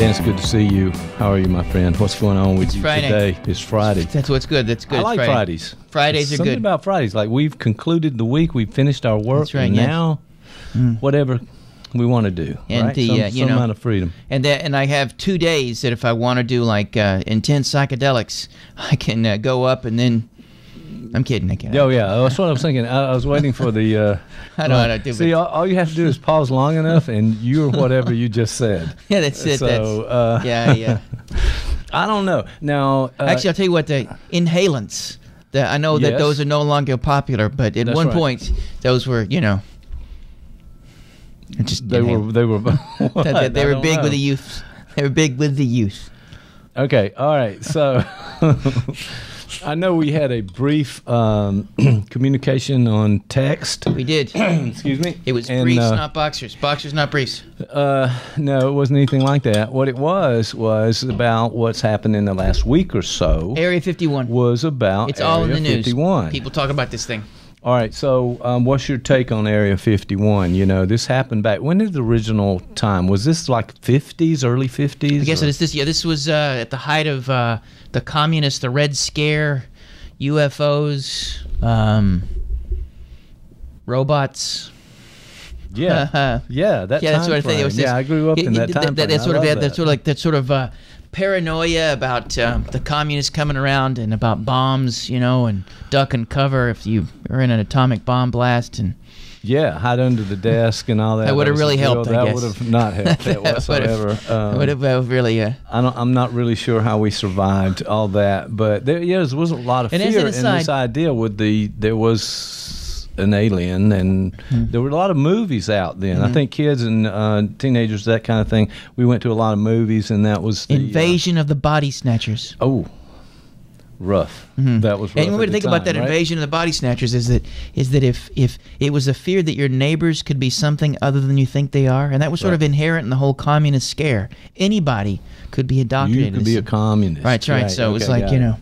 Dan, it's good to see you. How are you, my friend? What's going on with It's you Friday. today? It's Friday. That's what's good. That's good. I like Friday. Fridays. Fridays There's are something good. about Fridays. Like we've concluded the week, we've finished our work, That's right, and yes. now whatever we want to do. And right? the, some, uh, you some know- amount of freedom. And that, and I have two days that if I want to do like uh, intense psychedelics, I can uh, go up and then. I'm kidding. I can't. Oh yeah, that's what I was thinking. I, I was waiting for the. Uh, I know how to do See, all, all you have to do is pause long enough, and you're whatever you just said. Yeah, that's it. So, that's, uh, yeah, yeah. I don't know. Now, uh, Actually, I'll tell you what. The inhalants. The, I know that Yes. those are no longer popular, but at That's one right. point, those were, you know, just they were they were That- that they were big know. with the youth. They were big with the youth. Okay, all right. So I know we had a brief um, communication on text. We did. Excuse me. It was And, briefs, uh, not boxers. Boxers, not briefs. Uh, no, it wasn't anything like that. What it was was about what's happened in the last week or so. Area 51. Was about It's all in Area the news. 51. People talk about this thing. All right. So, um, what's your take on Area 51? You know, this happened back. When did the original time? Was this like 50s, early 50s? I guess or- it's this. Yeah, this was uh, at the height of uh, the communists, the Red Scare, UFOs, um, robots. Yeah. yeah. That yeah, that sort of thing. It was frame. this- yeah, I grew up in that it- time. That, frame. that sort of that. that. sort of like that sort of uh, paranoia about um, the communists coming around and about bombs, you know, and duck and cover if you are in an atomic bomb blast and. Yeah, hide under the desk and all that. That would've really helped, That would have not helped that whatsoever. Um, would have uh, really. Uh, I don't, I'm not really sure how we survived all that, but there, yeah, there was a lot of fear in this idea. With the there was an alien, and Hmm. there were a lot of movies out then. Mm-hmm. I think kids and uh, teenagers, that kind of thing. We went to a lot of movies, and that was the, uh, invasion of the body snatchers. oh, rough. That was. Rough And at to think about that right? invasion of the body snatchers is that is that if if it was a fear that your neighbors could be something other than you think they are, and that was sort of inherent in the whole communist scare. Anybody could be You indoctrinated. could be a communist. right, right. So it was like you it.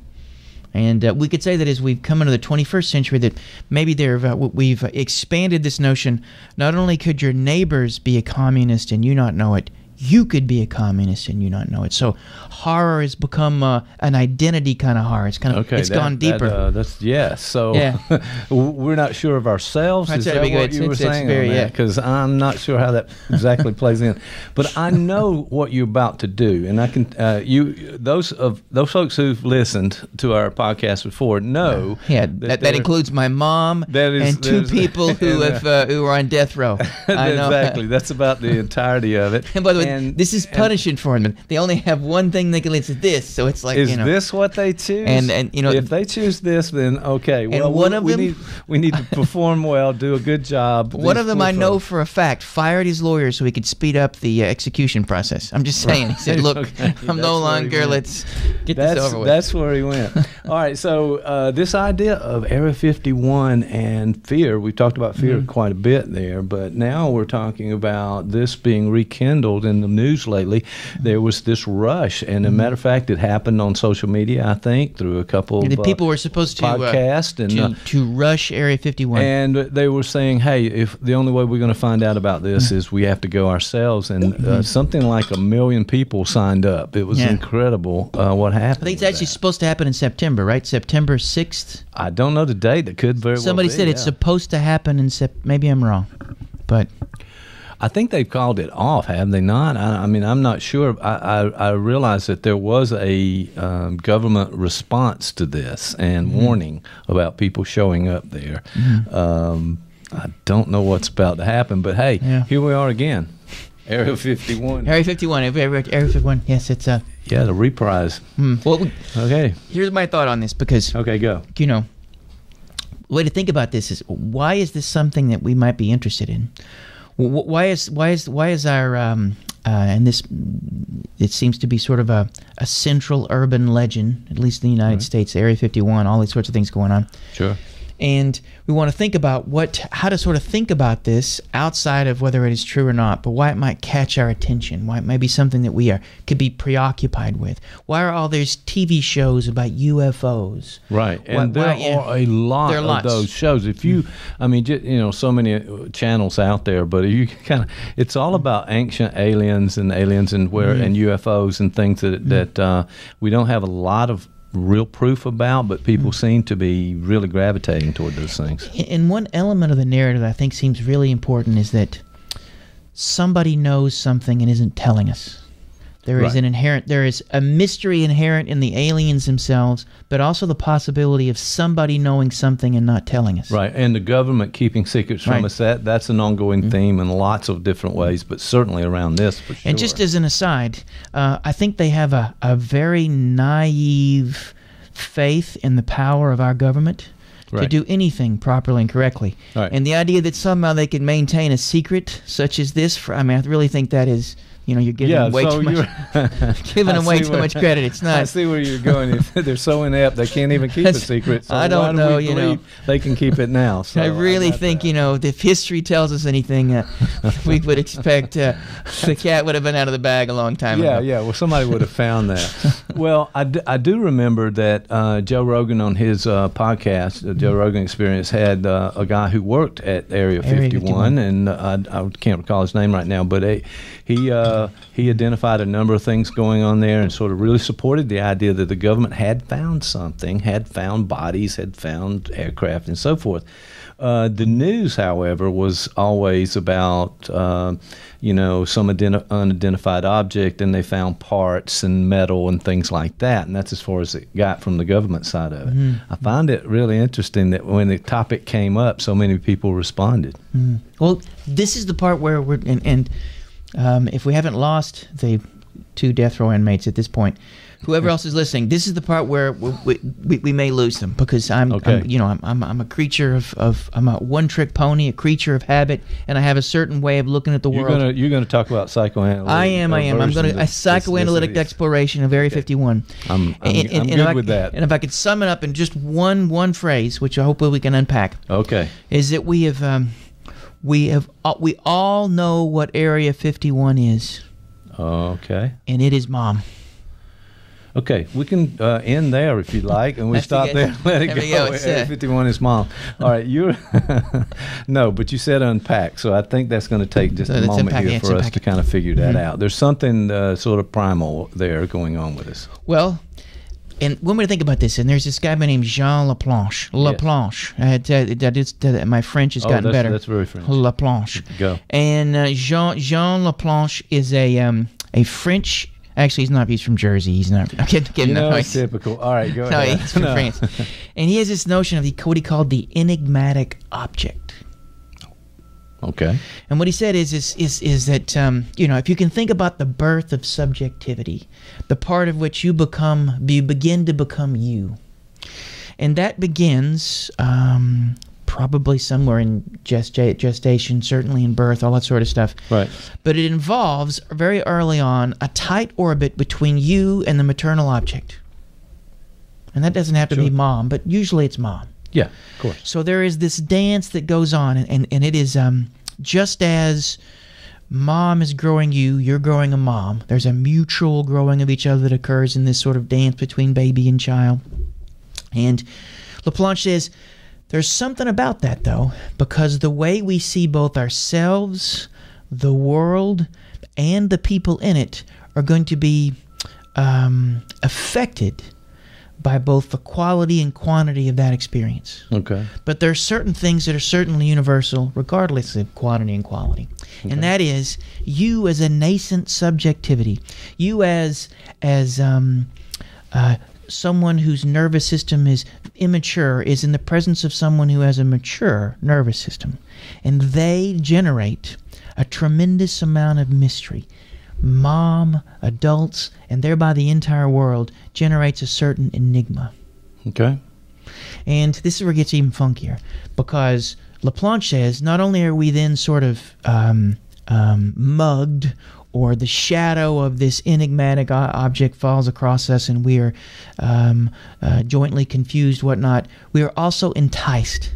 And uh, we could say that as we've come into the 21st century, that maybe uh, we've expanded this notion. Not only could your neighbors be a communist and you not know it, you could be a communist and you not know it. So horror has become uh, an identity kind of horror. It's kind of Okay, it's that- gone that, deeper. uh, that's yes. So Yeah. we're not sure of ourselves. That's Is that what it's- you were it's- saying? very- yeah. Because I'm not sure how that exactly plays in. But I know what you're about to do, and I can. Uh, you those of those folks who've listened to our podcast before know. Yeah, that, that, there- includes my mom That is- and two people who have uh, who are on death row. I know. exactly. That's about the entirety of it. And by the way, And- this is and punishing for them. They only have one thing they can listen to this, so it's like Is you know. this what they choose? And- and, you know- if they choose this, then okay. Well, one we, of we them- need we need to perform well, do a good job. one of them I know folks. for a fact fired his lawyer so he could speed up the uh, execution process. I'm just saying. He said, "Look, okay. I'm That's no longer. Let's get that's, this over with." That's where he went. All right, so uh, this idea of Area 51 and fear, we've talked about fear Mm-hmm. quite a bit there, but now we're talking about this being rekindled in the news lately. There was this rush, and a matter of fact, it happened on social media, I think, through a couple Mm-hmm. the of people uh, were supposed to uh, and. to, uh, to rush Area 51. and they were saying, "Hey, if the only way we're going to find out about Mm. this is we have to go ourselves," and uh, something like a million people signed up. It was Mm-hmm. Yeah. incredible uh, what happened. I think it's actually that. supposed to happen in September, right? September 6th. I don't know the date. It could very Somebody well be, said it's supposed to happen in Sep. Maybe I'm wrong, but I think they've called it off, have they not? I, I mean, I'm not sure. I, I, I realize that there was a um, government response to this and Mm-hmm. warning about people showing up there. Um, I don't know what's about to happen, but hey, Yeah. here we are again. Area 51. Area 51. Area, Area 51. Yes, it's uh. Yeah, the reprise. Hmm. Well, Okay. here's my thought on this because Okay, go. you know, the way to think about this is why is this something that we might be interested in? Wh- Why is why is why is our um, uh, and this it seems to be sort of a, a central urban legend, at least in the United States, Area 51, all these sorts of things going on. Sure. And we want to think about what how to sort of think about this outside of whether it is true or not, but why it might catch our attention, why it might be something that we are could be preoccupied with. Why are all these TV shows about UFOs? Right, and there why- yeah. are a lot are of those shows. If you, I mean, you know, so many uh, channels out there, but you kind of, it's all about ancient aliens and aliens and where Mm-hmm. and UFOs and things that that uh, we don't have a lot of real proof about, but people Mm-hmm. seem to be really gravitating toward those things. And one element of the narrative that I think seems really important is that somebody knows something and isn't telling us. There is Right. an inherent, there is a mystery inherent in the aliens themselves, but also the possibility of somebody knowing something and not telling us. Right, and the government keeping secrets from Right. Mm-hmm. us that that's an ongoing theme in lots of different ways, but certainly around this for sure. And just as an aside, uh, I think they have a, a very naive faith in the power of our government to do anything properly and correctly. Right. And the idea that somehow they can maintain a secret such as this, for, I mean, I really think that is, you know, you're giving yeah, them way so too much. giving them way too where- much credit. It's not. I see where you're going. They're so inept they can't even keep a secret. So I don't do know, we you know. They can keep it now. So I really think that. you know if history tells us anything, uh, we would expect uh, the cat would have been out of the bag a long time Yeah, ago. yeah. Yeah. Well, somebody would have found that. well, I do, I do remember that uh, Joe Rogan on his uh, podcast, the Mm-hmm. Joe Rogan Experience, had uh, a guy who worked at Area 51, Area 51. and uh, I, I can't recall his name right now, but he he, uh, he identified a number of things going on there, and sort of really supported the idea that the government had found something, had found bodies, had found aircraft, and so forth. Uh, the news, however, was always about, uh, you know, some identi- unidentified object, and they found parts and metal and things like that, and that's as far as it got from the government side of it. I find it really interesting that when the topic came up, so many people responded. Well, this is the part where we're and, and um, if we haven't lost the two death row inmates at this point, whoever else is listening, this is the part where we, we, we may lose them because I'm, Okay. I'm you know I'm, I'm, I'm a creature of, of I'm a one trick pony, a creature of habit, and I have a certain way of looking at the You're world. gonna you're gonna talk about psychoanalysis. I am. I am. I'm going to a psychoanalytic this- exploration of Area 51. I'm- I'm- I'm if good I, with that. And if I could sum it up in just one one phrase, which I hope we can unpack, Okay. is that we have um, we have uh, we all know what Area 51 is, Okay. and it is mom. Okay, we can uh, end there if you'd like, and we stop there. Let it go. go, uh, Area 51 is mom. All right, you're no, but you said unpack, so I think that's going to take just So a moment unpack here for us to. Mm-hmm. kind of figure that out. There's something uh, sort of primal there going on with us. Well, and when we think about this, and there's this guy by name Jean Laplanche. Laplanche. I had to, that is, that my French has Oh, gotten that's- better. that's very French. Laplanche. Go. And uh, Jean Jean Laplanche is a um, a French. Actually, he's not. He's from Jersey. He's not. I'm kidding. kidding You know, no, it's he's- typical. All right, go no, ahead. he's from No. France. And he has this notion of the, what he called the enigmatic object. Okay. And what he said is is is, is that um, you know if you can think about the birth of subjectivity, the part of which you become you begin to become you, and that begins um, probably somewhere in gesta- gestation, certainly in birth, all that sort of stuff. Right. But it involves very early on a tight orbit between you and the maternal object. And that doesn't have to be mom, but usually it's mom. Yeah, of course. So there is this dance that goes on, and, and, and it is um, just as mom is growing you, you're growing a mom. There's a mutual growing of each other that occurs in this sort of dance between baby and child. And Laplanche says there's something about that, though, because the way we see both ourselves, the world, and the people in it are going to be um, affected by both the quality and quantity of that experience. Okay. But there are certain things that are certainly universal, regardless of quantity and quality. And that is you as a nascent subjectivity, you as as um, uh, someone whose nervous system is immature is in the presence of someone who has a mature nervous system, and they generate a tremendous amount of mystery. Mom, adults, and thereby the entire world generates a certain enigma. Okay. And this is where it gets even funkier because Laplanche says not only are we then sort of um, um, mugged or the shadow of this enigmatic object falls across us and we are um, uh, jointly confused, whatnot, we are also enticed.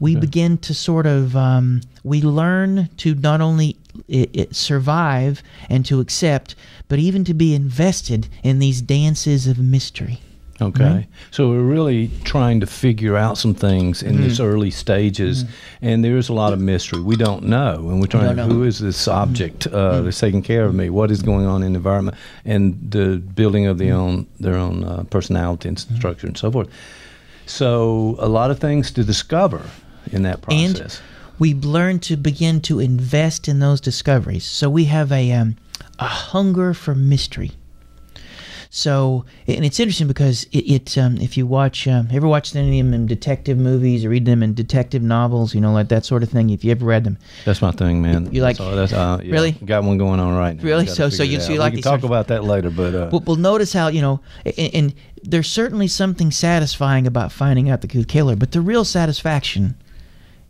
We begin to sort of, um, we learn to not only i i survive and to accept, but even to be invested in these dances of mystery. Okay. So we're really trying to figure out some things in Mm-hmm. this early stages, and there's a lot of mystery. We don't know, and we're trying to who is this object Mm-hmm. uh, that's taking care of me? What is going on in the environment, and the building of Mm-hmm. the own their own uh, personality and structure and so forth. So a lot of things to discover in that And we've learned to begin to invest in those discoveries. So we have a um, a hunger for mystery. So and it's interesting because it, it um, if you watch um, ever watched any of them in detective movies or read them in detective novels, you know, like that sort of thing. If you ever read them, that's my thing, man. you like- So that's, uh, yeah, Really? got one going on right now. Really? So- so you- so you like we can talk about that later, but uh, we'll notice how you know, and, and there's certainly something satisfying about finding out the good killer, but the real satisfaction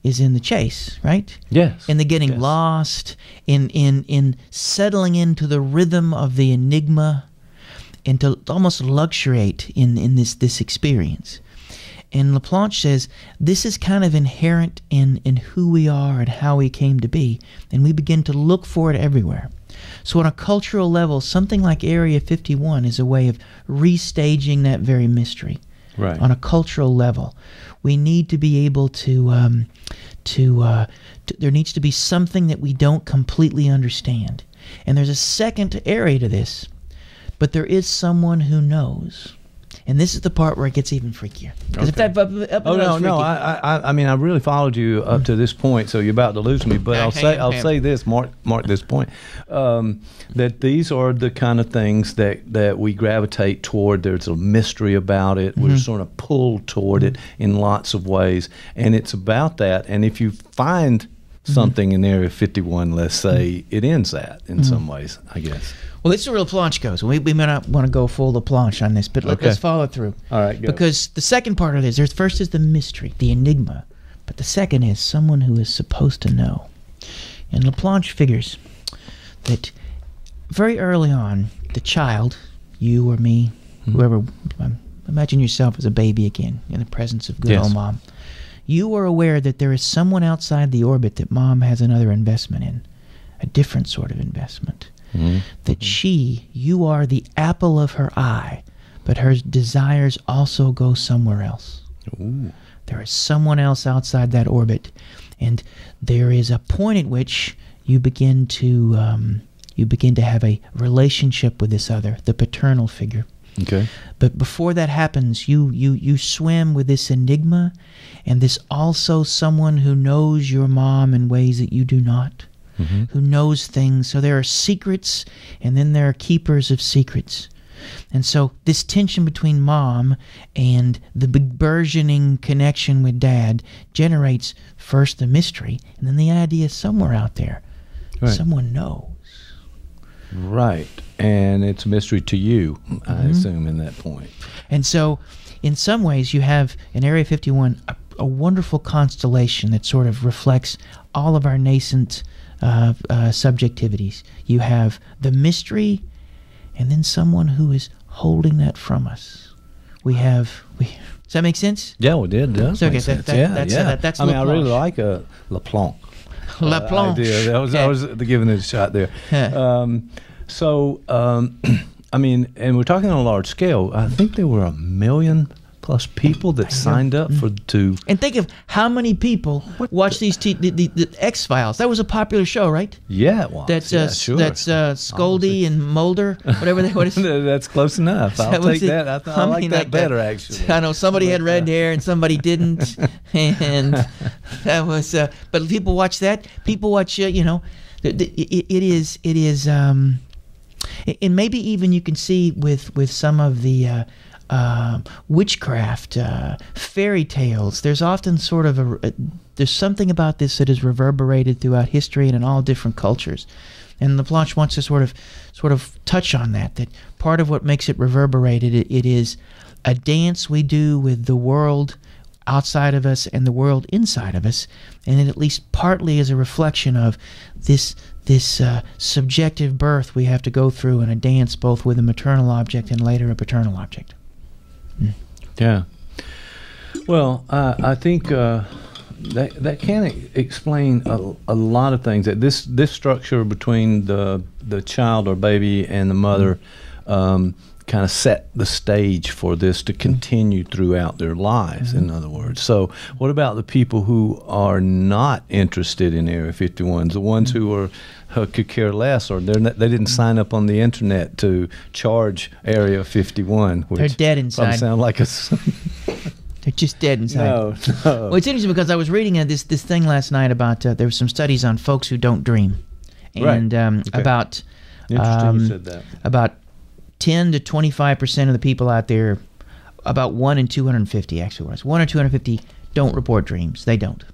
is in the chase, right? yes, in the getting Yes. lost, in in in settling into the rhythm of the enigma, and to almost luxuriate in in this this experience. And Laplanche says this is kind of inherent in in who we are and how we came to be, and we begin to look for it everywhere. So on a cultural level, something like Area 51 is a way of restaging that very mystery right. on a cultural level. We need to be able to, um, to, uh, to, there needs to be something that we don't completely understand. And there's a second area to this, but there is someone who knows. And this is the part where it gets even freakier. Because Okay. if that up, up Oh no, no! I, I, I mean, I really followed you up to this point, so you're about to lose me. But I'll say, I'll say this, mark, mark this point, um, that these are the kind of things that that we gravitate toward. There's a mystery about it. Mm-hmm. We're sort of pulled toward it in lots of ways, and it's about that. And if you find Mm-hmm. something in Area 51, let's say, it ends that in some ways, I guess. Well, this is where Laplanche goes. We, we may not want to go full Laplanche on this, but let's follow through. All right, go. Because the second part of this, there's first is the mystery, the enigma, but the second is someone who is supposed to know. And Laplanche figures that very early on, the child, you or me, Hmm. whoever, um, imagine yourself as a baby again in the presence of good Yes. old mom. You are aware that there is someone outside the orbit that mom has another investment in, a different sort of investment Mhm. that she, you are the apple of her eye, but her desires also go somewhere else. Ooh. There is someone else outside that orbit, and there is a point at which you begin to um, you begin to have a relationship with this other, the paternal figure. Okay. But before that happens, you you you swim with this enigma, and this also someone who knows your mom in ways that you do not who knows things. So there are secrets, and then there are keepers of secrets. And so this tension between mom and the burgeoning connection with dad generates first the mystery, and then the idea somewhere out there, Right. someone knows. Right. And it's a mystery to you, I Mm-hmm. assume, in that point. And so, in some ways, you have in Area 51 a, a wonderful constellation that sort of reflects all of our nascent uh, uh, subjectivities. You have the mystery, and then someone who is holding that from us. We have. We, does that make sense? Yeah, it did. Does okay, that- sense. that- yeah, that's- yeah. that- that's I mean, I really Laplanche. like uh, Laplanche. La uh, idea. That was, I was giving it a shot there. Um, so, um, I mean, and we're talking on a large scale. I think there were a million plus people that signed up for to. And think of how many people watch these t- the, the, the X Files. That was a popular show, right? Yeah, it was. That's yeah, uh, sure. that's uh, Scoldy and Mulder, whatever they what is. That's close enough. I'll That take it. that. I, th- I, I like that like that. better, actually. I know somebody had red hair and somebody didn't, and that was. Uh, but people watch that. People watch. Uh, you know, it, it is. It is. Um, and maybe even you can see with with some of the. Uh, uh, witchcraft, uh, fairy tales. There's often sort of a, a there's something about this that is reverberated throughout history and in all different cultures. And Laplanche wants to sort of sort of touch on that. That part of what makes it reverberated, it, it is a dance we do with the world outside of us and the world inside of us, and it at least partly is a reflection of this this uh, subjective birth we have to go through in a dance, both with a maternal object and later a paternal object. Yeah. Well, uh, I think uh, that that can explain a, a lot of things. That this this structure between the the child or baby and the mother um, kind of set the stage for this to continue throughout their lives. In other words, so what about the people who are not interested in Area 51s? The ones who are who could care less, or they're not, they didn't sign up on the internet to charge Area 51. Which They're dead inside. sound like a They're just dead inside. no, no. Well, it's interesting because I was reading uh, this this thing last night about uh, there were some studies on folks who don't dream, Right. and um, Okay. about Interesting um, you said that. about ten to twenty five percent of the people out there, about one in two hundred and fifty actually was one or two hundred fifty don't report dreams. They don't.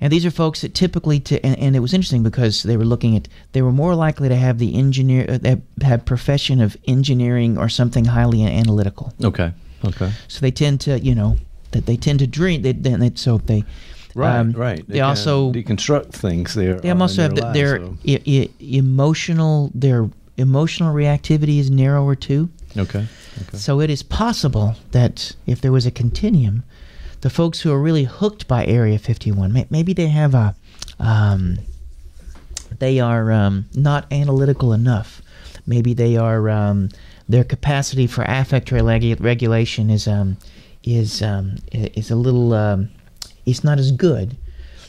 And these are folks that typically, to, and, and it was interesting because they were looking at, they were more likely to have the engineer, uh, have profession of engineering or something highly analytical. Okay. Okay. So they tend to, you know, that they tend to dream. They, they, they so they Right. um, right. They, kinda also deconstruct things there. they uh, also in have the, their their lives, e- e- emotional their emotional reactivity is narrower too. Okay. Okay. So it is possible that if there was a continuum, the folks who are really hooked by Area 51, may, maybe they have a, um, they are um, not analytical enough. Maybe they are um, their capacity for affect regu- regulation is um, is um, is a little um, it's not as good,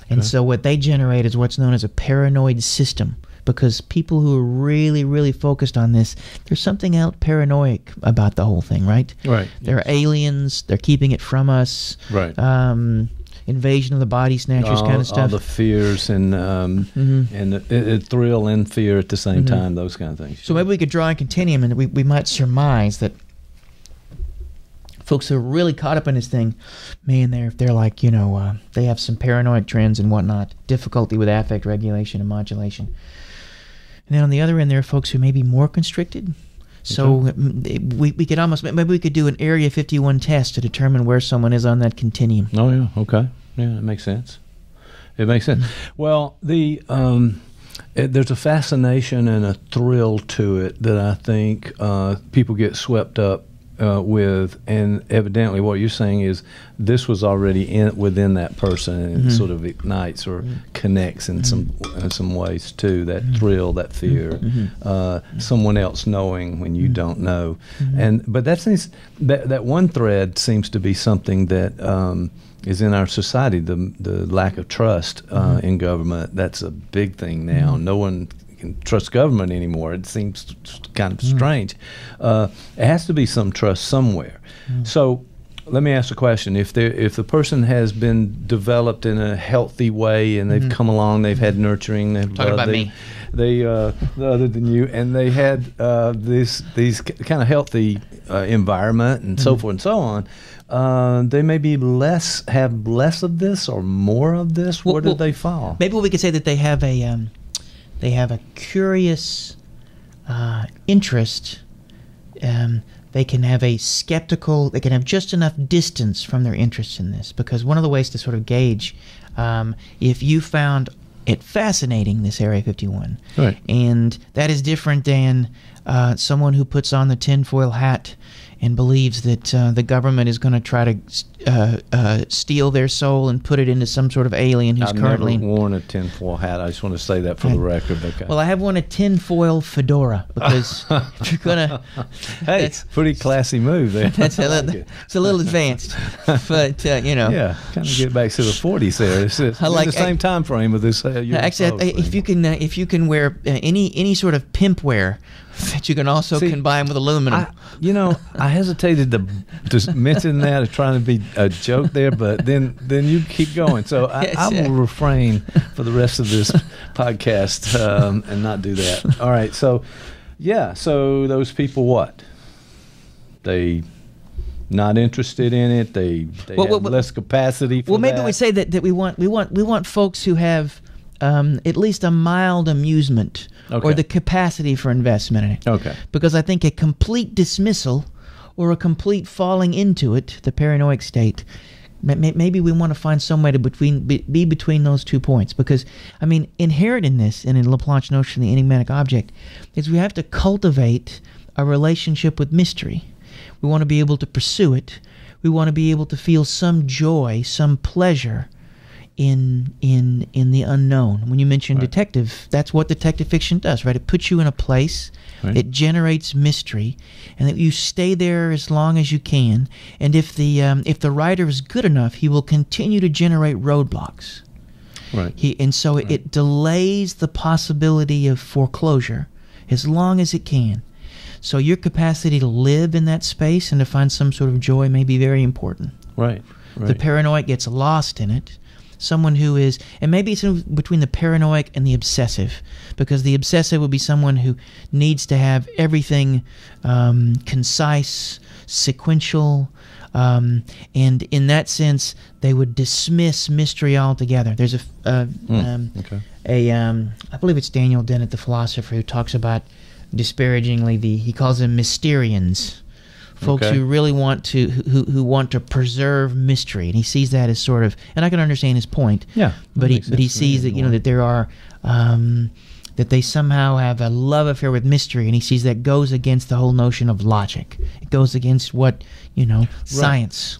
and Okay. so what they generate is what's known as a paranoid system. Because people who are really, really focused on this, there's something out paranoid about the whole thing, right? Right. They're aliens. They're keeping it from us. Right. Um, invasion of the body snatchers all, kind of stuff. All the fears and um, Mhm. and the, it, it thrill and fear at the same Mhm. time. Those kind of things. So maybe we could draw a continuum, and we, we might surmise that folks who are really caught up in this thing, man, they're they're like you know uh, they have some paranoid trends and whatnot, difficulty with affect regulation and modulation. And then on the other end, there are folks who may be more constricted. So mm, we, we could almost maybe we could do an Area 51 test to determine where someone is on that continuum. Oh yeah. Okay. Yeah, it makes sense. It makes sense. Well, the um, it, there's a fascination and a thrill to it that I think uh, people get swept up uh, with, and evidently, what you're saying is this was already in within that person, and it Mhm. sort of ignites or connects in some in some ways too. That Mm-hmm. thrill, that fear, uh, someone else knowing when Mm-hmm. you don't know, and but that seems that that one thread seems to be something that. Um, is in our society the the lack of trust uh, Mm-hmm. in government. That's a big thing now. No one can trust government anymore. It seems kind of Mm-hmm. strange. Uh, it has to be some trust somewhere. Mm-hmm. So. Let me ask a question: If there, if the person has been developed in a healthy way and they've come along, they've had nurturing, they've. Talking loved, about they, me. they uh, other than you, and they had uh, this these kind of healthy uh, environment and so forth and so on. Uh, they may be less have less of this or more of this. Well- Where did well, they fall? Maybe we could say that they have a um, they have a curious uh, interest. Um, they can have a skeptical. They can have just enough distance from their interest in this because one of the ways to sort of gauge um, if you found it fascinating this Area 51, Right. and that is different than uh, someone who puts on the tinfoil hat and believes that uh, the government is going to try to uh, uh, steal their soul and put it into some sort of alien who's I've currently. never worn a tinfoil hat. I just want to say that for the record. Well, I have one a tinfoil fedora because if you're gonna, hey, pretty classy move there. that's a I like little, it. it's a little advanced, but uh, you know. Yeah, kind of get back to the 40s there. It's, it's I like- the same time frame of this. Uh, Actually, I- if you can, uh, if you can wear uh, any any sort of pimp wear that you can also See, combine with aluminum. I, you know, I hesitated to to mention that or trying to be a joke there, but then then you keep going. So I, Yes, I will refrain for the rest of this podcast um, and not do that. All right. So yeah. So those people, what they not interested in it. They they Well, have well, less capacity. For well, maybe that. we say that, that we want we want we want folks who have um, at least a mild amusement Okay. or the capacity for investment in it. Okay. Because I think a complete dismissal or a complete falling into it, the paranoid state, Ma- ma- Maybe we want to find some way to between be, be between those two points because I mean inherent in this and in Laplanche notion of the enigmatic object is we have to cultivate a relationship with mystery. We want to be able to pursue it. We want to be able to feel some joy, some pleasure in in in the unknown. When you mention Right. detective, that's what detective fiction does, right? It puts you in a place, Right. it generates mystery, and that you stay there as long as you can. And if the um, if the writer is good enough, he will continue to generate roadblocks. Right. He and so it, it delays the possibility of foreclosure as long as it can. So your capacity to live in that space and to find some sort of joy may be very important. Right. Right. The paranoid gets lost in it. Someone who is, and maybe it's in between the paranoid and the obsessive, because the obsessive would be someone who needs to have everything um, concise, sequential, um, and in that sense, they would dismiss mystery altogether. There's a, uh, um, okay. a um, I believe it's Daniel Dennett, the philosopher, who talks about disparagingly the he calls them Mysterians, folks Okay. who really want to who who want to preserve mystery, and he sees that as sort of, and I can understand his point, Yeah. but he but he sees that you know that there are. Um, that they somehow have a love affair with mystery, and he sees that goes against the whole notion of logic. It goes against what you know science.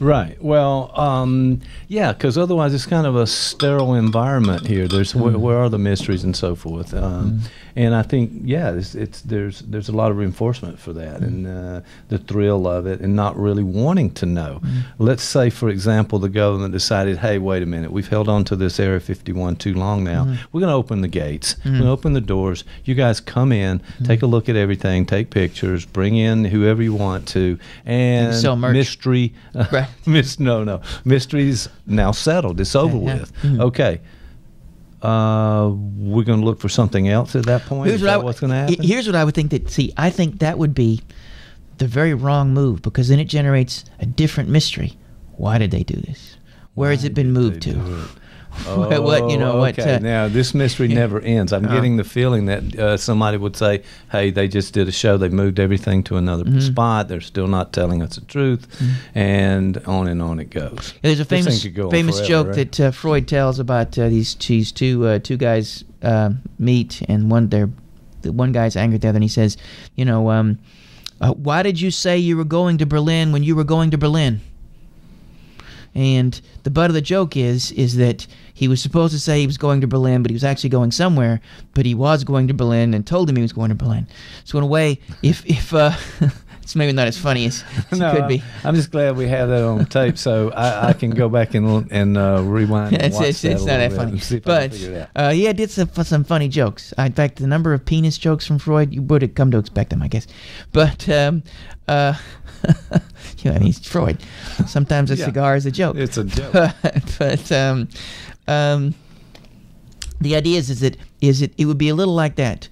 Right. Well, um, yeah, because otherwise it's kind of a sterile environment here. There's where, Mm-hmm. where are the mysteries and so forth. Um, And I think yeah, it's, it's there's there's a lot of reinforcement for that and Mm-hmm. uh, the thrill of it and not really wanting to know. Mm-hmm. Let's say, for example, the government decided, hey, wait a minute, we've held on to this Area 51 too long now. Mm-hmm. We're going to open the gates. We're going to open the doors. You guys come in, Mm-hmm. take a look at everything, take pictures, bring in whoever you want to, and merch. mystery. Right. Mis- no, no. Mystery's now settled. It's over Yeah, yeah. with. Mhm. Okay. Uh, we're going to look for something else at that point. Here's Is what I that w- what's going to happen? Here's what I would think that see, I think that would be the very wrong move because then it generates a different mystery. Why did they do this? Where has it been moved to? What- you know, Oh, what, Okay, uh, now this mystery never ends. I'm Uh. getting the feeling that uh, somebody would say, "Hey, they just did a show. They moved everything to another Mm-hmm. spot. They're still not telling us the truth," and on and on it goes. There's a famous go famous forever, joke right? that uh, Freud tells about uh, these these two uh, two guys uh, meet and one they're the one guy's angry at the other and he says, you know, um, uh, why did you say you were going to Berlin when you were going to Berlin? And the butt of the joke is is that he was supposed to say he was going to Berlin, but he was actually going somewhere. But he was going to Berlin and told him he was going to Berlin. So in a way, if if uh, it's maybe not as funny as, as no, it could be. I'm just glad we have that on tape, so I, I can go back and and uh, rewind. and it's, watch it's, that it's not that funny. I But figure it out. uh, yeah, did some some funny jokes. In fact, the number of penis jokes from Freud, you would have come to expect them, I guess. But um, uh, you know, I mean, it's Freud. Sometimes a Yeah. cigar is a joke. It's a joke. but but um, um, the idea is is that is it it would be a little like that.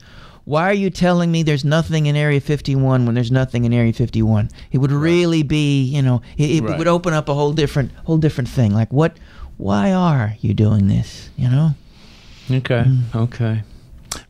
Why are you telling me there's nothing in Area 51 when there's nothing in Area 51? It would really be, you know, it, it Right. would open up a whole different whole different thing. Like what? Why are you doing this? You know? Okay. Mm. Okay.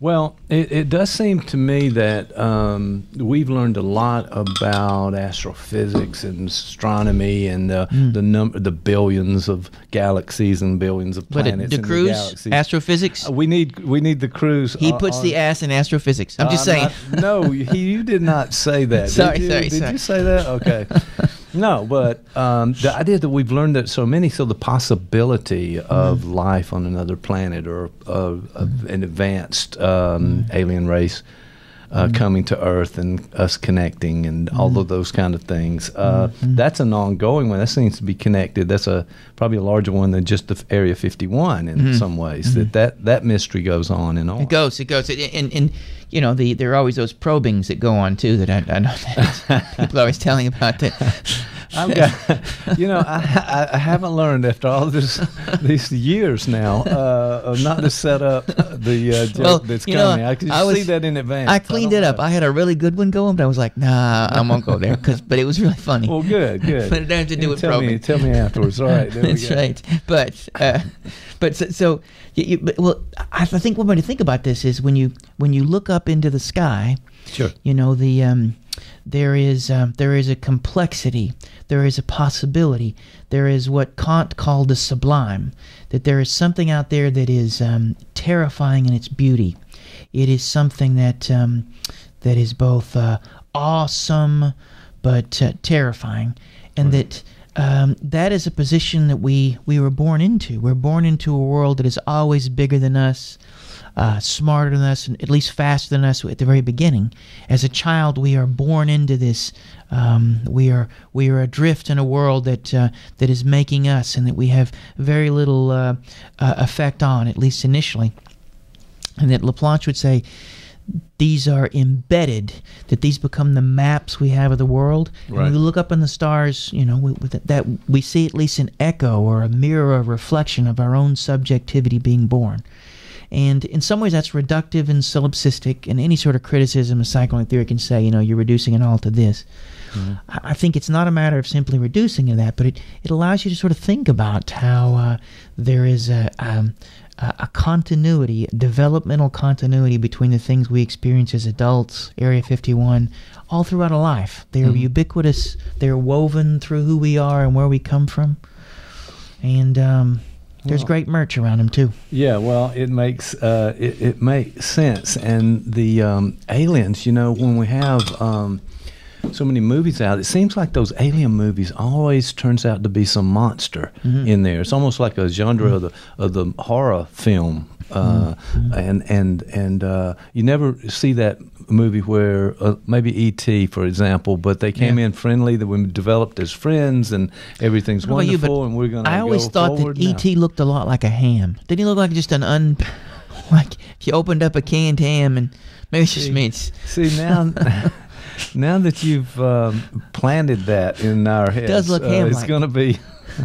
Well, it, it does seem to me that um, we've learned a lot about astrophysics and astronomy and the Mm. the number, the billions of galaxies and billions of But planets. the in cruise, astrophysics. Uh, we need we need the cruise. he on- puts on- the ass in astrophysics. I'm just saying. not- no, he, you did not say that. Sorry, did you? sorry, Did sorry. you say that? Okay. no, but um, the idea that we've learned that so many, so the possibility of Mm-hmm. life on another planet or of, of an advanced um, Mm-hmm. alien race. Uh, coming to Earth and us connecting and all Mm-hmm. of those kind of things. Uh, That's an ongoing one. That seems to be connected. That's a probably a larger one than just the Area 51 in some ways. That, that that mystery goes on and on. Mm-hmm. It goes, it goes, and, and, and you know, the there are always those probings that go on too. That I, I know that people are always telling about that. I've got, you know, I, I, I haven't learned after all this these years now uh, of not to set up the uh, joke Well, that's you know, coming. I can I was- see that in advance. I cleaned don't it up. know. I had a really good one going, but I was like, nah, I won't go there. Cause, but it was really funny. well, good, good. But it doesn't have to do with tell me, tell me afterwards. All right, there we That's go. right. But uh, but so, so you, you, but, well, I, I think one way to think about this is when you when you look up into the sky, Sure. you know the um, there is um, there is a complexity, there is a possibility, there is what Kant called the sublime. That there is something out there that is um, terrifying in its beauty. It is something that um, that is both uh, awesome but uh, terrifying, and that um, that is a position that we we were born into. We're born into a world that is always bigger than us, uh, smarter than us, and at least faster than us at the very beginning. As a child, we are born into this. Um, we are we are adrift in a world that uh, that is making us, and that we have very little uh, uh effect on, at least initially. And that Laplanche would say, these are embedded that these become the maps we have of the world Right. when we look up in the stars you know we, with that, we see at least an echo or a mirror or reflection of our own subjectivity being born and in some ways that's reductive and solipsistic and any sort of criticism of psychoanalytic theory can say you know you're reducing it all to this I I think it's not a matter of simply reducing it that, but it, it allows you to sort of think about how uh, there is a, um, a a continuity, a developmental continuity between the things we experience as adults, Area 51, all throughout a life. They're ubiquitous, they're woven through who we are and where we come from. And um, there's Well- great merch around them, too. Yeah, well, it makes uh, it, it makes sense, and the um, aliens. You know, when we have um, so many movies out, it seems like those alien movies always turns out to be some monster in there. It's almost like a genre of the of the horror film, uh, and and and uh, you never see that movie where uh, maybe E.T. for example, but they came Yeah. in friendly, that we developed as friends, and everything's I don't know about you, wonderful, and we're gonna. I always go thought that now. ET looked a lot like a ham. Didn't he look like just an un, like if you opened up a canned ham and maybe it's just me. See now, now that you've um, planted that in our heads, does look uh, it's going to be.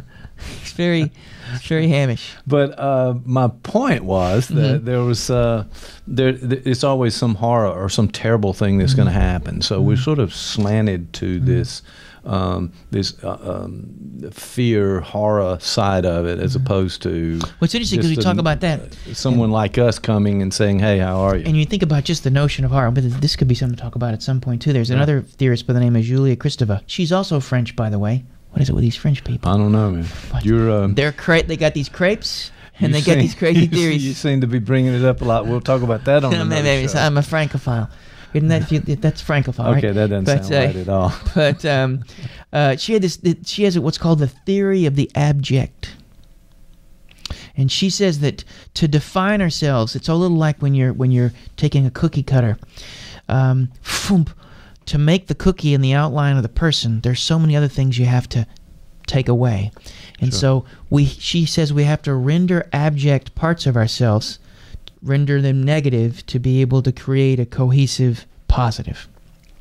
it's very, it's very hamish. But uh, my point was that Mhm. there was uh, there. th- It's always some horror or some terrible thing that's going to happen. So we're sort of slanted to this. Um, this uh, um, fear horror side of it, as opposed to What's interesting because we talk about that, someone like us coming and saying, "Hey, how are you?" and you think about just the notion of horror. But this could be something to talk about at some point too. There's another theorist by the name of Julia Kristeva. She's also French, by the way. What is it with these French people? I don't know, man. What? You're um, They're cra- They got these crepes, and You they got seem- these crazy you, theories. You seem to be bringing it up a lot. We'll talk about that on maybe, another maybe. I'm a francophile. Isn't that that's francophile? okay, right? that doesn't But, sound uh, right at all. but um, uh, she had this. She has what's called the theory of the abject, and she says that to define ourselves, it's a little like when you're when you're taking a cookie cutter. Um, to make the cookie in the outline of the person, there's so many other things you have to take away, and Sure. so we. She says we have to render abject parts of ourselves, render them negative to be able to create a cohesive positive.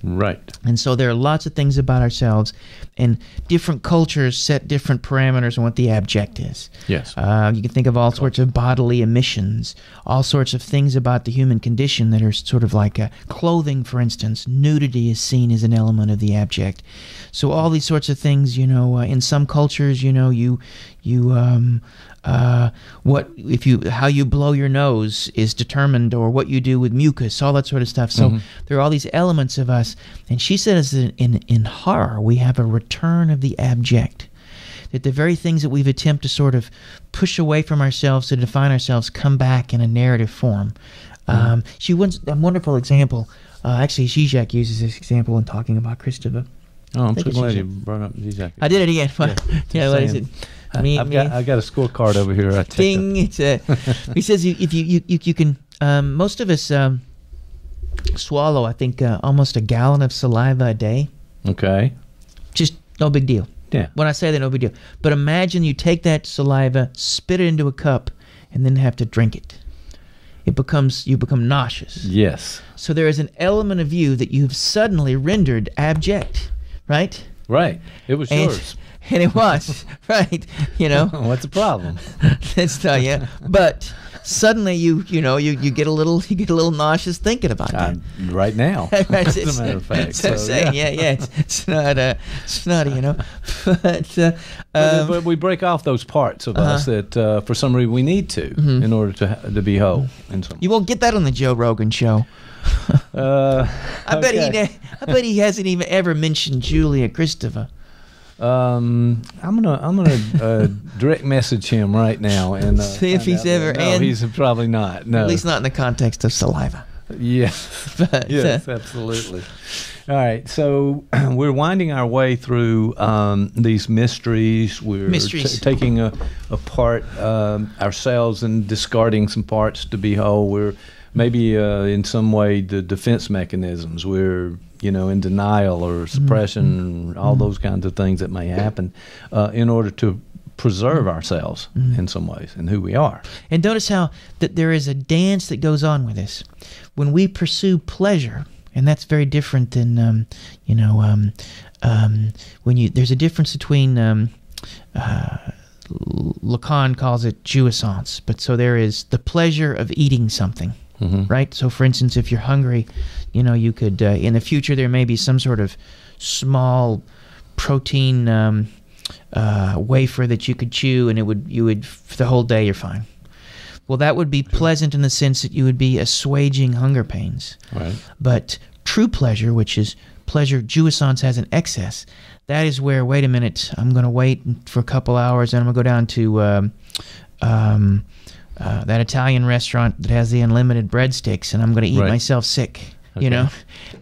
Right. And so there are lots of things about ourselves, and different cultures set different parameters on what the abject is. Yes. Uh, you can think of all sorts of bodily emissions, all sorts of things about the human condition that are sort of like uh, clothing, for instance. Nudity is seen as an element of the abject. So all these sorts of things, you know, uh, in some cultures, you know, you you um, uh, what if you how you blow your nose is determined, or what you do with mucus, all that sort of stuff. So Mhm. there are all these elements of us, and she says that in in horror we have a return of the abject that the very things that we've attempted to sort of push away from ourselves to define ourselves come back in a narrative form. Um, she wants a wonderful example. Uh, actually, Zizek uses this example in talking about Christopher. oh, I'm so glad you brought up Zizek. I did it again. Yeah, Yeah, what is it? Me, I've me. got I got a scorecard over here. I Ding! It's a. he says you, if you you, you, you can. Um, most of us um, swallow, I think, uh, almost a gallon of saliva a day. Okay. Just no big deal. Yeah. When I say that, no big deal. But imagine you take that saliva, spit it into a cup, and then have to drink it. It becomes you become nauseous. Yes. So there is an element of you that you've suddenly rendered abject, right? Right. It was And yours. and it was right. You know, What's the problem? Let's uh, yeah. But suddenly you you know you, you get a little you get a little nauseous thinking about that. Uh, right now, as a matter of fact. that's what I'm So, saying. Yeah, yeah. It's, it's not uh, it's not you know, but uh, But, um, but we break off those parts of us Uh-huh. Mm-hmm. that, uh, for some reason, we need to in order to to be whole. You won't get that on the Joe Rogan show. uh, I bet he okay. I bet he hasn't even ever mentioned Julia Kristeva. Um, I'm gonna I'm gonna uh, direct message him right now and uh, See if he's ever- No, and- he's probably not. No, At least not in the context of saliva. Yes, But, yes, uh, absolutely. All right, so we're winding our way through um, these mysteries. We're Mysteries. ta- taking a, apart um, ourselves and discarding some parts to be whole. We're maybe uh, in some way the defense mechanisms. We're you know in denial or suppression, all those kinds of things that may happen uh, in order to preserve ourselves in some ways and who we are. And notice how that there is a dance that goes on with this. When we pursue pleasure, and that's very different than um, you know um, um, when you. There's a difference between. Um, uh, Lacan calls it jouissance, but so there is the pleasure of eating something, Mhm. right? So, for instance, if you're hungry, you know, you could uh, in the future there may be some sort of small protein um, uh, wafer that you could chew, and it would you would for the whole day you're fine. Well, that would be pleasant in the sense that you would be assuaging hunger pains. Right. But true pleasure, which is pleasure jouissance has an excess, that is where, wait a minute, I'm going to wait for a couple hours and I'm going to go down to um, um, uh, that Italian restaurant that has the unlimited breadsticks and I'm going to eat Right. myself sick. Okay. You know,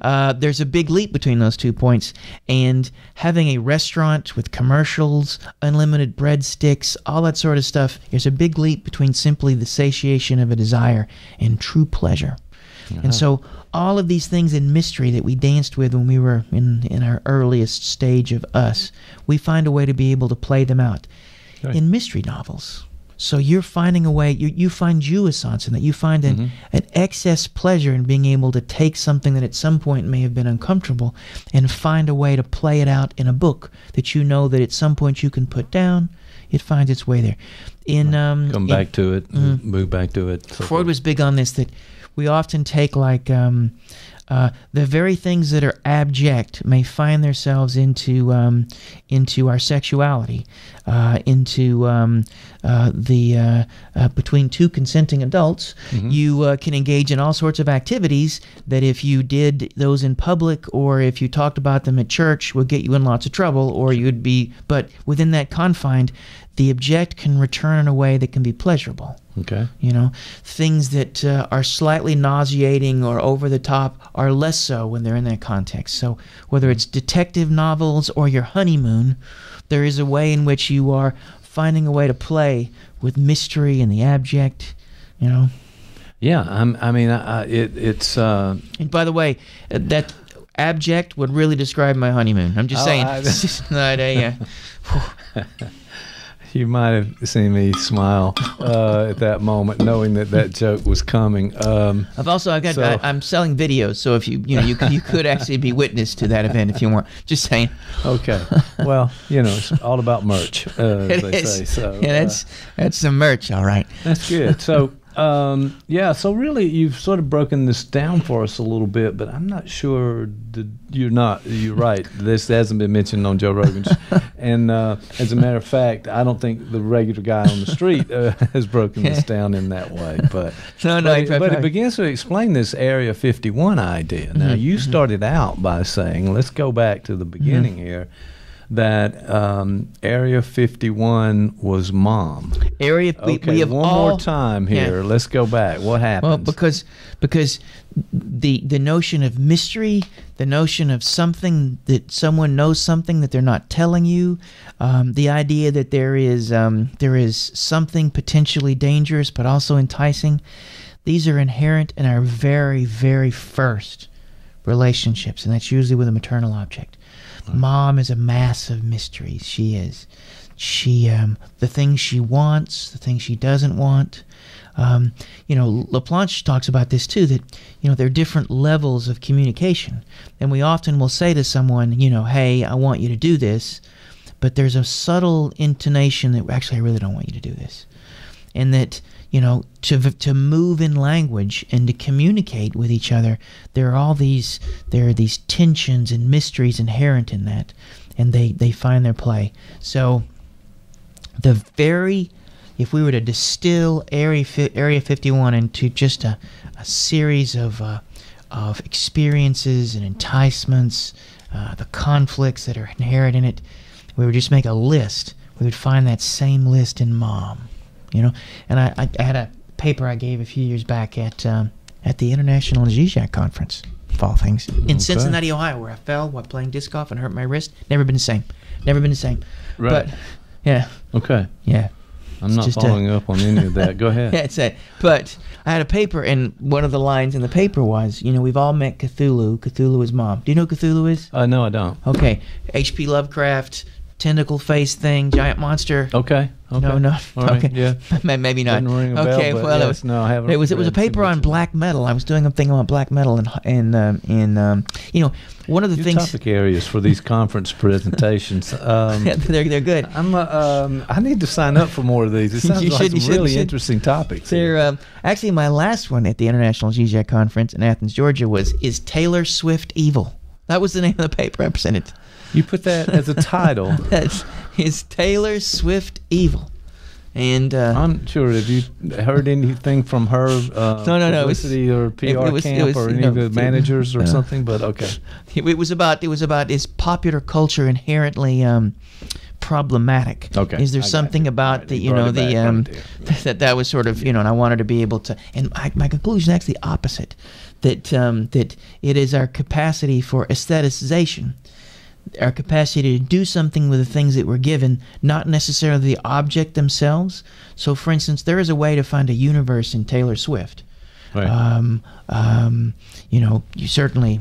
uh, there's a big leap between those two points, and having a restaurant with commercials, unlimited breadsticks, all that sort of stuff. There's a big leap between simply the satiation of a desire and true pleasure. And so all of these things in mystery that we danced with when we were in in our earliest stage of us, we find a way to be able to play them out Right. in mystery novels. So you're finding a way. You, you find jouissance in that. You find an, an excess pleasure in being able to take something that at some point may have been uncomfortable and find a way to play it out in a book that you know that at some point you can put down. It finds its way there. In um, Come in- back to it, move back to it. so Freud was big on this that we often take like um, uh, the very things that are abject may find themselves into um, into our sexuality, uh, into um, uh, the uh, uh, between two consenting adults. You uh, can engage in all sorts of activities that if you did those in public or if you talked about them at church would get you in lots of trouble, or you'd be. But within that confined, the object can return in a way that can be pleasurable Okay. you know things that uh, are slightly nauseating or over the top are less so when they're in that context. So whether it's detective novels or your honeymoon there is a way in which you are finding a way to play with mystery and the abject you know? Yeah, I'm, I mean, I, it, it's uh, and by the way that abject would really describe my honeymoon. I'm just Oh, saying. I- not a, uh, you might have seen me smile uh, at that moment, knowing that that joke was coming. Um, I've also I've got So- I, I'm selling videos, so if you you know you could, you could actually be witness to that event if you want. Just saying. okay, well, you know, it's all about merch, uh, as It they is. say. So yeah, uh, that's that's some merch, all right. That's good. So, um, yeah, so really you've sort of broken this down for us a little bit, but I'm not sure that you're not. You're right. This hasn't been mentioned on Joe Rogan's. and uh, as a matter of fact, I don't think the regular guy on the street uh, has broken this down in that way. But, No, no, but, it, but it begins to explain this Area 51 idea. Now, Mm-hmm, you started out by saying, let's go back to the beginning Mm-hmm. here. That um, Area 51 was mom. Area we, Okay, we have one all, more time Yeah. here. Let's go back. What happened? Well, because because the the notion of mystery, the notion of something that someone knows something that they're not telling you, um, the idea that there is um, there is something potentially dangerous but also enticing, these are inherent in our very very first relationships, and that's usually with a maternal object. Mom is a mass of mysteries. She is. She um, the things she wants, the things she doesn't want. Um, you know, Laplanche talks about this too. That you know there are different levels of communication, and we often will say to someone, you know, "Hey, I want you to do this," but there's a subtle intonation that actually I really don't want you to do this, and that you know to to move in language and to communicate with each other, there are all these there are these tensions and mysteries inherent in that, and they they find their play. So the very if we were to distill Area Area 51 into just a, a series of uh, of experiences and enticements, uh, the conflicts that are inherent in it, we would just make a list. We would find that same list in Mom, you know. And I, I, I had a paper I gave a few years back at um, at the International Zizek Conference, of all things, in Okay. Cincinnati, Ohio, where I fell while playing disc golf and hurt my wrist. Never been the same. Never been the same. Right. But yeah, Okay. yeah. I'm not just a- following up on any of that. Go ahead. That's it. But I had a paper, and one of the lines in the paper was, you know, we've all met Cthulhu. Cthulhu is mom. Do you know who Cthulhu is? Uh, no, I don't. Okay. H.P. Lovecraft, tentacle face thing, giant monster. Okay. okay. No, no. Right. okay. Yeah. Maybe not. Ring a bell, okay. well, it was. no, I haven't It was. It was a paper on black metal. I was doing a thing on black metal, and and um, and um, you know, one of the Your things. topic areas for these conference presentations. Um, they're they're good. I'm. Uh, um, I need to sign up for more of these. It sounds You like should, some really should. interesting topics. They're um, actually my last one at the International Zizek Conference in Athens, Georgia, was "Is Taylor Swift evil?" That was the name of the paper I presented. You put that as a title. That's is Taylor Swift evil? And uh, I'm sure. Have you heard anything from her? Uh, No, no, no, it was- Publicity or PR it- it was- camp was, or any of the managers or uh, something? But okay. it, was about it was about is popular culture inherently um, problematic? Okay, Is there I something you. about Right, the you know the um, right that that was sort of you know, and I wanted to be able to, and my, my conclusion is actually the opposite, that um, that it is our capacity for aestheticization, our capacity to do something with the things that we're given, not necessarily the object themselves. So, for instance, there is a way to find a universe in Taylor Swift. Right. Um, um, you know, you certainly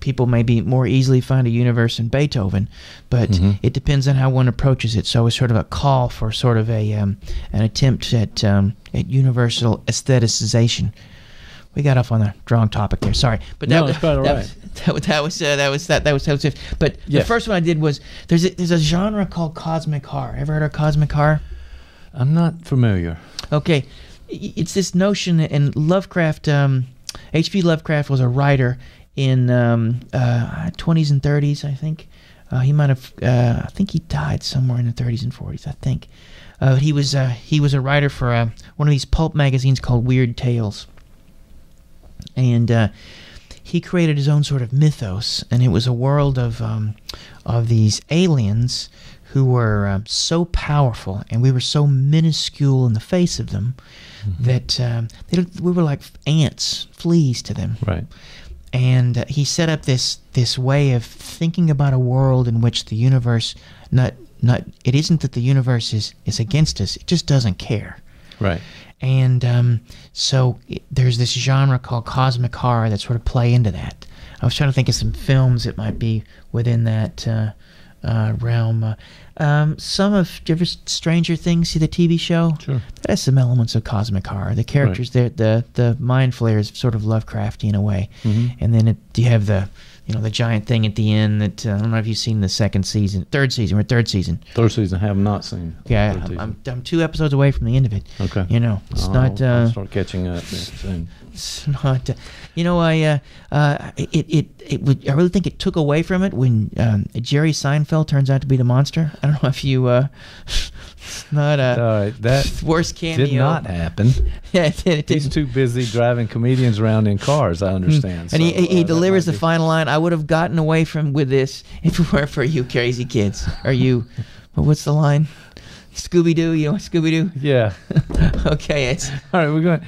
people maybe more easily find a universe in Beethoven, but Mhm. it depends on how one approaches it. So it's sort of a call for sort of a um, an attempt at um, at universal aestheticization. We got off on the wrong topic there. Sorry, but that No, was it's quite all that, right. That was that was uh, that was that that was was it. But the first one I did was there's a, there's a genre called cosmic horror. Ever heard of cosmic horror? I'm not familiar. Okay, it's this notion, and Lovecraft, um, H.P. Lovecraft was a writer in um, uh, 20s and 30s, I think. Uh, he might have, uh, I think he died somewhere in the 30s and 40s, I think. Uh, he was uh, he was a writer for uh, one of these pulp magazines called Weird Tales, and uh, he created his own sort of mythos, and it was a world of um, of these aliens who were um, so powerful, and we were so minuscule in the face of them that um, they, we were like ants, fleas to them. Right. And uh, he set up this this way of thinking about a world in which the universe not not it isn't that the universe is is against us; it just doesn't care Right. and um, so it, there's this genre called cosmic horror that sort of play into that. I was trying to think of some films that might be within that uh, uh, realm. Uh, um, some of do you ever Stranger Things see the TV show? Sure. That has some elements of cosmic horror. The characters there, the the Mind Flayer is sort of Lovecrafty in a way, Mhm. and then it, you have the you know the giant thing at the end that uh, I don't know if you've seen the second season, third season, or third season. Third season I have not seen. Yeah, Third I'm. I'm, I'm two episodes away from the end of it. Okay. You know, it's I'll- not. I'll Uh, start catching up soon. It's not. Uh, you know, I. Uh, uh, it. It. It. Would, I really think it took away from it when um, Jerry Seinfeld turns out to be the monster. I don't know if you. Uh, it's not a All right, that worst cameo. did not happen. Yeah, it, did, it He's didn't. too busy driving comedians around in cars. I understand. Mm. and he, so, he, he uh, delivers the be- final line. I would have gotten away from with this if it weren't for you crazy kids. Are you? what's the line? Scooby Doo. You know Scooby Doo. Yeah. okay, it's. All right, we're going.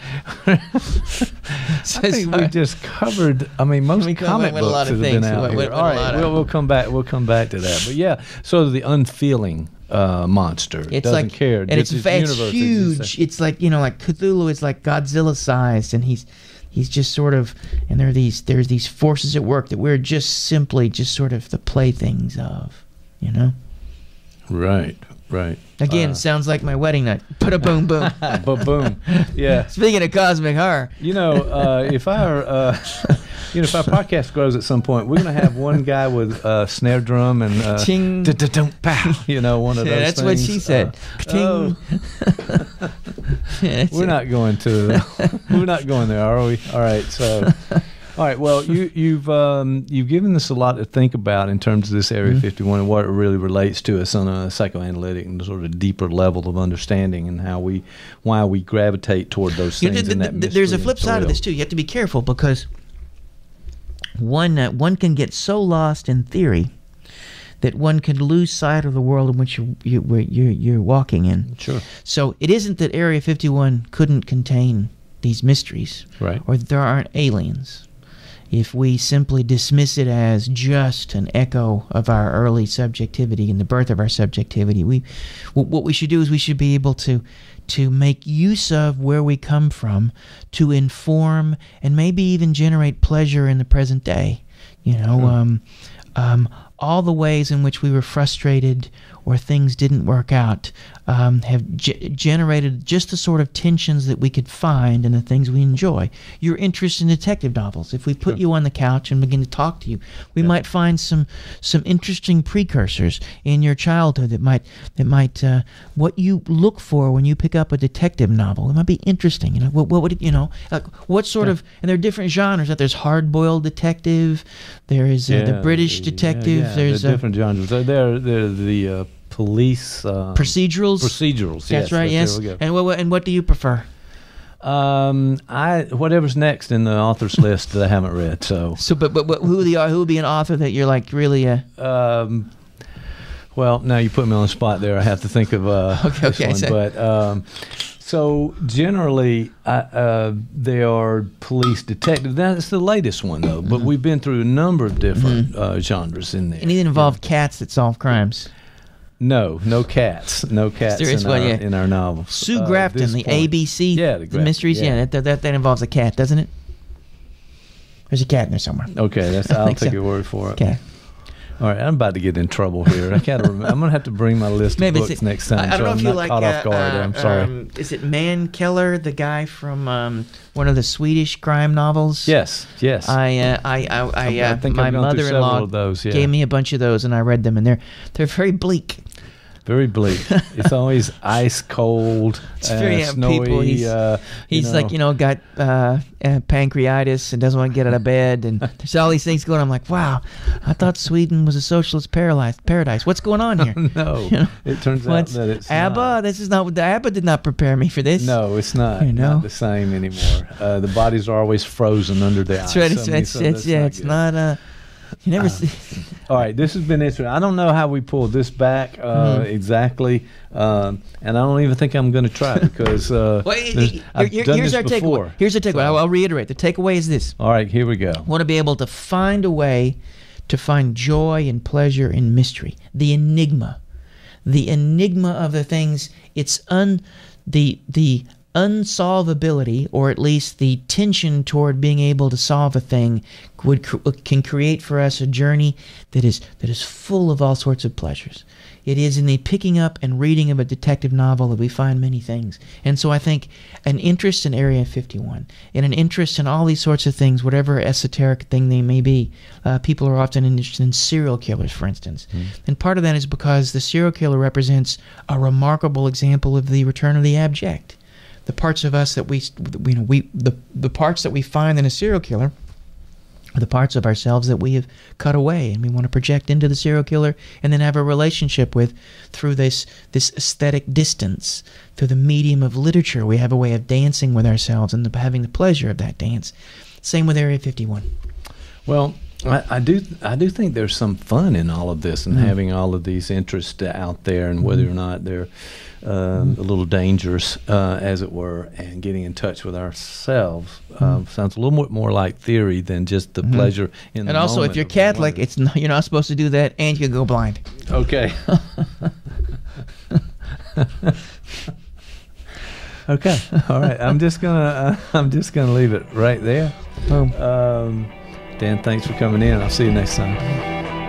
I think we just covered. I mean, most We comic went a lot books of have things. been out Went- All went a lot right, we'll, we'll come back. We'll come back to that. But yeah, so the unfeeling uh, monster It's doesn't like, care. and it's, it's universe huge. It's like you know, like Cthulhu is like Godzilla sized, and he's he's just sort of, and there are these there's these forces at work that we're just simply just sort of the playthings of, you know. Right. Right. Again, Uh, sounds like my wedding night. Put a boom boom. but boom. Yeah. Speaking of cosmic horror, You know, uh, if were, uh, you know, if our podcast grows at some point, we're going to have one guy with uh, snare drum and uh, Ting. da-da-dum, pow, you know, one of Yeah, those. that's what she said. Uh, oh, Yeah, we're it. not going to. we're not going there, are we? All right. So, all right. Well, you, you've um, you've given us a lot to think about in terms of this Area Mhm. 51 and what it really relates to us on a psychoanalytic and sort of deeper level of understanding and how we why we gravitate toward those You know, things. th- and th- that th- there's a flip side of this too. You have to be careful because one uh, one can get so lost in theory that one can lose sight of the world in which you, you, you're, you're walking in. Sure. So it isn't that Area 51 couldn't contain these mysteries Right. or that there aren't aliens. If we simply dismiss it as just an echo of our early subjectivity and the birth of our subjectivity, we, what we should do is we should be able to, to make use of where we come from to inform and maybe even generate pleasure in the present day. You know, Sure. um, um, all the ways in which we were frustrated or things didn't work out um, have ge- generated just the sort of tensions that we could find in the things we enjoy. Your interest in detective novels. If we put Sure. you on the couch and begin to talk to you, we Yeah. might find some some interesting precursors in your childhood that might that might uh, what you look for when you pick up a detective novel. It might be interesting. You know what what would it, you know like what sort Yeah. of and there are different genres. That there's hard boiled detective. There is uh, the Yeah, British yeah, detective. There's uh, different genres. They're, they're, they're the uh, police uh, procedurals. procedurals. That's yes, right. Yes. There we go. And what, and what do you prefer? Um, I whatever's next in the authors list that I haven't read. So, So, but but, but who the who would be an author that you're like really uh um, well, now you put me on the spot there. I have to think of uh, Okay, this okay, one. so- But um, so generally, I, uh, they are police detective. That's the latest one though. But we've been through a number of different uh, genres in there. anything involve cats that solve crimes? No, no cats, no cats Serious in, one, our, yeah. in our novels. Sue Uh, Grafton, this the point. ABC, Yeah, the the mysteries. Yeah, yeah. that, that that involves a cat, doesn't it? There's a cat in there somewhere. Okay, that's I'll take so. your word for it. Okay. All right, I'm about to get in trouble here. I can't. Remember. I'm gonna have to bring my list of Maybe books it's next time, I, I don't so know I'm if you like. caught uh, off guard. uh, I'm sorry. um, is it Man Keller, the guy from um, one of the Swedish crime novels? yes, yes. I uh, I I, I, I uh, think my I've gone through mother-in-law those, yeah. gave me a bunch of those, and I read them, and they're they're very bleak. Very bleak. it's always ice cold, It's uh, very, uh, snowy. people, he's- uh, you He's like, you know, got uh, uh, pancreatitis and doesn't want to get out of bed, and there's all these things going. on. I'm like, wow, I thought Sweden was a socialist paradise. Paradise. What's going on here? no, You know, it turns out that it's ABBA? not. This is not the ABBA did not prepare me for this. No, it's not. You know? not the same anymore. Uh, the bodies are always frozen under the that's ice. right. I It's, mean, it's, so it's that's yeah, not it's good. not. Uh, you never Uh, see. All right, this has been interesting. I don't know how we pulled this back uh, Mhm. exactly, um, and I don't even think I'm going to try because uh, Well, here- done here's this our before. takeaway. Here's our takeaway. So- I'll, I'll reiterate. The takeaway is this: All right, here we go. want to be able to find a way to find joy and pleasure in mystery, the enigma, the enigma of the things. It's un the the unsolvability, or at least the tension toward being able to solve a thing, would can create for us a journey that is that is full of all sorts of pleasures. It is in the picking up and reading of a detective novel that we find many things. And so I think an interest in Area 51 and an interest in all these sorts of things, whatever esoteric thing they may be, uh, people are often interested in serial killers, for instance. And part of that is because the serial killer represents a remarkable example of the return of the abject. The parts of us that we, you know, we the the parts that we find in a serial killer are the parts of ourselves that we have cut away and we want to project into the serial killer and then have a relationship with through this this aesthetic distance through the medium of literature we have a way of dancing with ourselves and the, having the pleasure of that dance same with area 51 Well, I, I do. I do think there's some fun in all of this and Mhm. having all of these interests out there, and whether or not they're um, a little dangerous, uh, as it were, and getting in touch with ourselves uh, sounds a little more, more like theory than just the Mhm. pleasure in. and also if you're catholic it's not, you're not supposed to do that and you can go blind Okay. okay. All right. I'm just gonna. Uh, I'm just gonna leave it right there. Um, Dan, thanks for coming in. I'll see you next time.